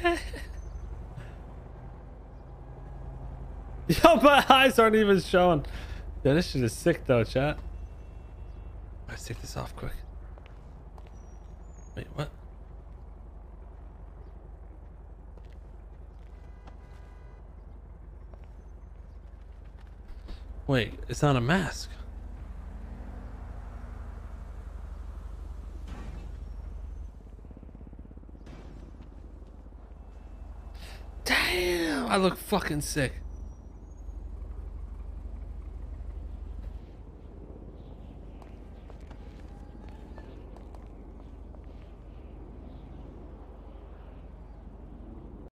Yo, my eyes aren't even showing. Yeah, this shit is sick though, chat. Let's take this off quick. Wait, what? Wait, it's not a mask. I look fucking sick.